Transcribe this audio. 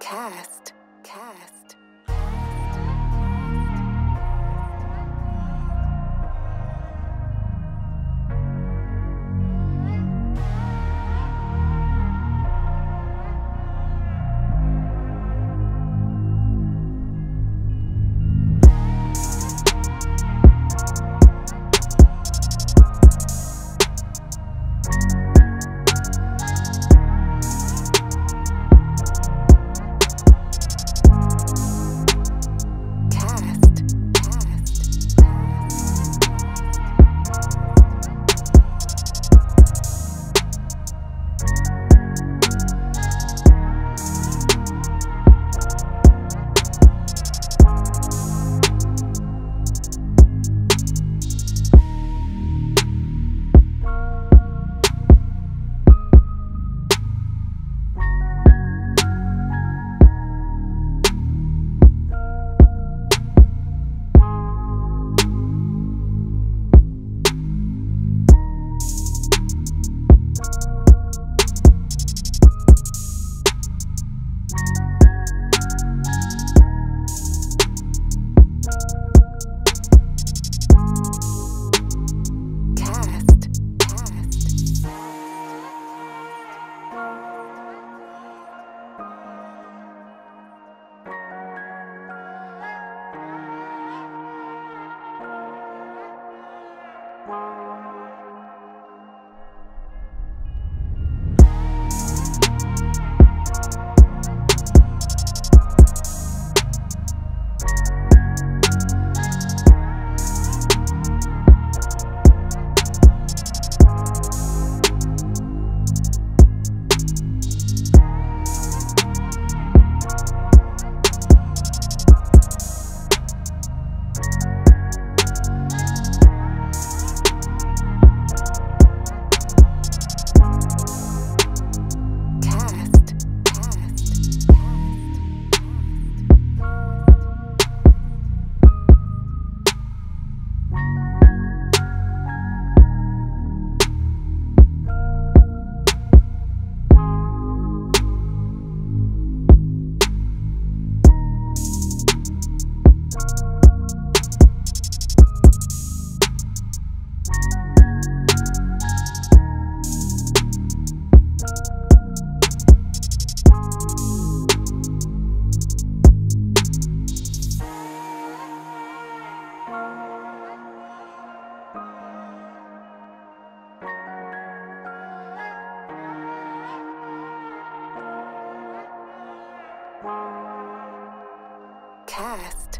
Podcast. past.